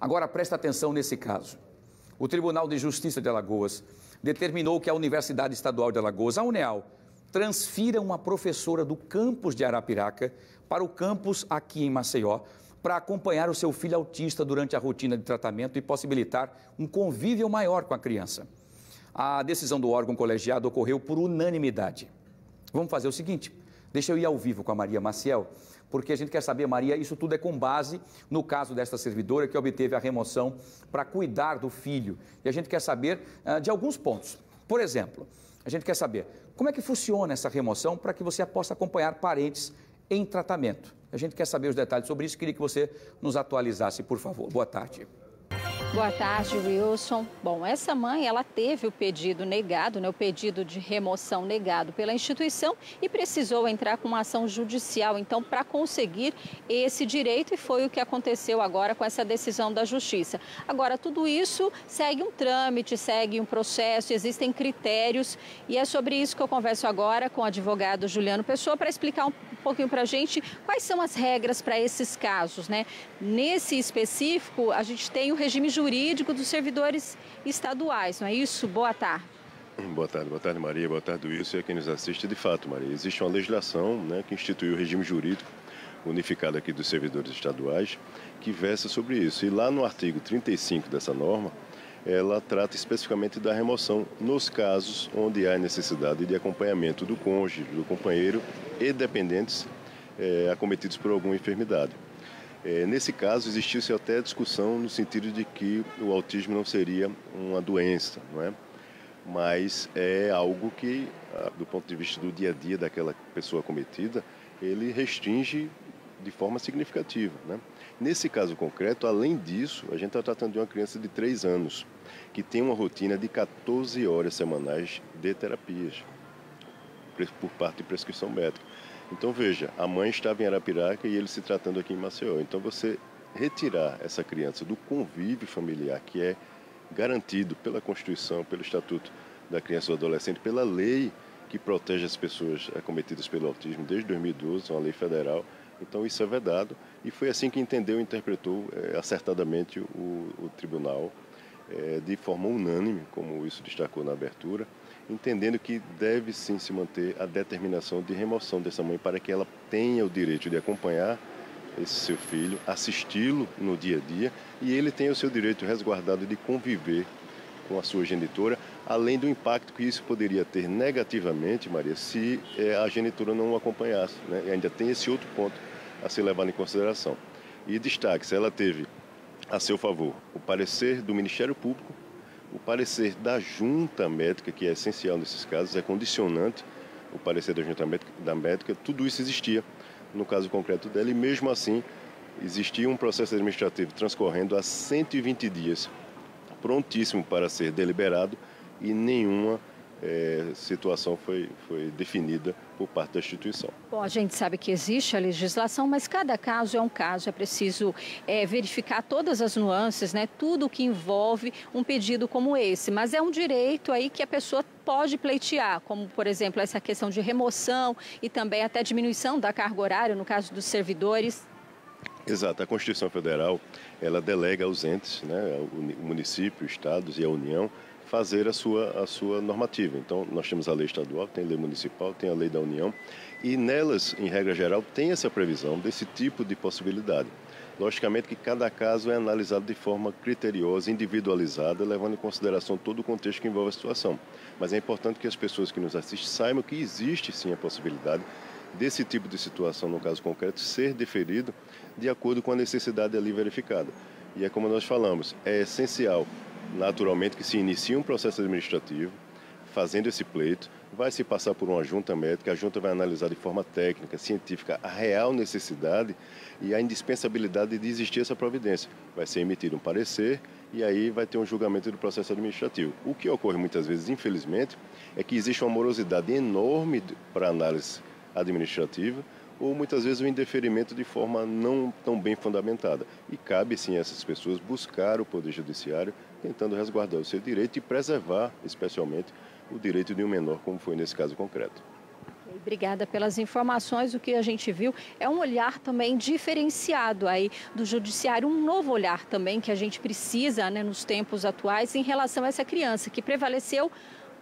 Agora presta atenção nesse caso. O Tribunal de Justiça de Alagoas determinou que a Universidade Estadual de Alagoas, a UNEAL, transfira uma professora do campus de Arapiraca para o campus aqui em Maceió, para acompanhar o seu filho autista durante a rotina de tratamento e possibilitar um convívio maior com a criança. A decisão do órgão colegiado ocorreu por unanimidade. Vamos fazer o seguinte: deixa eu ir ao vivo com a Maria Maciel, porque a gente quer saber, Maria, isso tudo é com base no caso desta servidora que obteve a remoção para cuidar do filho. E a gente quer saber uh, de alguns pontos. Por exemplo, a gente quer saber como é que funciona essa remoção para que você possa acompanhar parentes em tratamento. A gente quer saber os detalhes sobre isso, queria que você nos atualizasse, por favor. Boa tarde. Boa tarde, Wilson. Bom, essa mãe, ela teve o pedido negado, né, o pedido de remoção negado pela instituição e precisou entrar com uma ação judicial, então, para conseguir esse direito e foi o que aconteceu agora com essa decisão da Justiça. Agora, tudo isso segue um trâmite, segue um processo, existem critérios e é sobre isso que eu converso agora com o advogado Juliano Pessoa para explicar um pouquinho para a gente quais são as regras para esses casos, né? Nesse específico, a gente tem o regime jurídico dos servidores estaduais, não é isso? Boa tarde. Boa tarde, boa tarde Maria, boa tarde Wilson e a quem nos assiste. De fato, Maria, existe uma legislação né, que institui o regime jurídico unificado aqui dos servidores estaduais que versa sobre isso. E lá no artigo 35 dessa norma, ela trata especificamente da remoção nos casos onde há necessidade de acompanhamento do cônjuge, do companheiro e dependentes é, acometidos por alguma enfermidade. É, nesse caso, existiu-se até discussão no sentido de que o autismo não seria uma doença, não é? mas é algo que, ah, do ponto de vista do dia a dia daquela pessoa cometida, ele restringe de forma significativa. Né? Nesse caso concreto, além disso, a gente está tratando de uma criança de 3 anos, que tem uma rotina de 14 horas semanais de terapias, por parte de prescrição médica. Então veja, a mãe estava em Arapiraca e ele se tratando aqui em Maceió. Então você retirar essa criança do convívio familiar, que é garantido pela Constituição, pelo Estatuto da Criança e do Adolescente, pela lei que protege as pessoas acometidas pelo autismo desde 2012, uma lei federal. Então isso é vedado. E foi assim que entendeu e interpretou é, acertadamente o, o tribunal é, de forma unânime, como isso destacou na abertura entendendo que deve sim se manter a determinação de remoção dessa mãe para que ela tenha o direito de acompanhar esse seu filho, assisti-lo no dia a dia e ele tenha o seu direito resguardado de conviver com a sua genitora, além do impacto que isso poderia ter negativamente, Maria, se é, a genitora não o acompanhasse. Né? E ainda tem esse outro ponto a ser levado em consideração. E destaque, se ela teve a seu favor o parecer do Ministério Público, o parecer da junta médica, que é essencial nesses casos, é condicionante, o parecer da junta médica, da médica tudo isso existia no caso concreto dela e mesmo assim existia um processo administrativo transcorrendo há 120 dias, prontíssimo para ser deliberado e nenhuma é, situação foi, foi definida por parte da instituição. Bom, a gente sabe que existe a legislação, mas cada caso é um caso, é preciso é, verificar todas as nuances, né, tudo que envolve um pedido como esse. Mas é um direito aí que a pessoa pode pleitear, como, por exemplo, essa questão de remoção e também até diminuição da carga horária, no caso dos servidores. Exato, a Constituição Federal, ela delega aos entes, né, o município, estados e a União, fazer a sua, a sua normativa. Então, nós temos a lei estadual, tem a lei municipal, tem a lei da União, e nelas, em regra geral, tem essa previsão desse tipo de possibilidade. Logicamente que cada caso é analisado de forma criteriosa, individualizada, levando em consideração todo o contexto que envolve a situação. Mas é importante que as pessoas que nos assistem saibam que existe sim a possibilidade desse tipo de situação, no caso concreto, ser deferido de acordo com a necessidade ali verificada. E é como nós falamos, é essencial naturalmente que se inicia um processo administrativo, fazendo esse pleito, vai se passar por uma junta médica, a junta vai analisar de forma técnica, científica, a real necessidade e a indispensabilidade de existir essa providência. Vai ser emitido um parecer e aí vai ter um julgamento do processo administrativo. O que ocorre muitas vezes, infelizmente, é que existe uma morosidade enorme para análise administrativa, ou muitas vezes o indeferimento de forma não tão bem fundamentada. E cabe sim a essas pessoas buscar o Poder Judiciário tentando resguardar o seu direito e preservar, especialmente, o direito de um menor, como foi nesse caso concreto. Obrigada pelas informações. O que a gente viu é um olhar também diferenciado aí do judiciário, um novo olhar também que a gente precisa né, nos tempos atuais em relação a essa criança que prevaleceu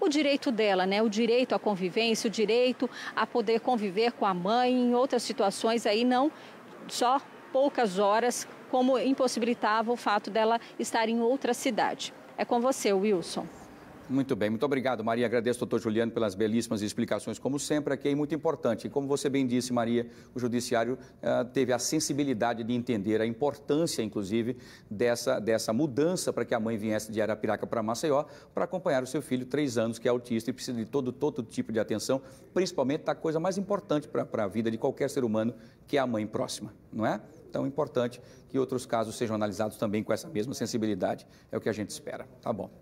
o direito dela, né? O direito à convivência, o direito a poder conviver com a mãe em outras situações aí não só poucas horas, como impossibilitava o fato dela estar em outra cidade. É com você, Wilson. Muito bem, muito obrigado, Maria. Agradeço, doutor Juliano, pelas belíssimas explicações, como sempre, aqui é muito importante. E como você bem disse, Maria, o Judiciário uh, teve a sensibilidade de entender a importância, inclusive, dessa, dessa mudança para que a mãe viesse de Arapiraca para Maceió para acompanhar o seu filho, três anos, que é autista e precisa de todo, todo tipo de atenção, principalmente da coisa mais importante para a vida de qualquer ser humano, que é a mãe próxima, não é? Então, é importante que outros casos sejam analisados também com essa mesma sensibilidade, é o que a gente espera. Tá bom.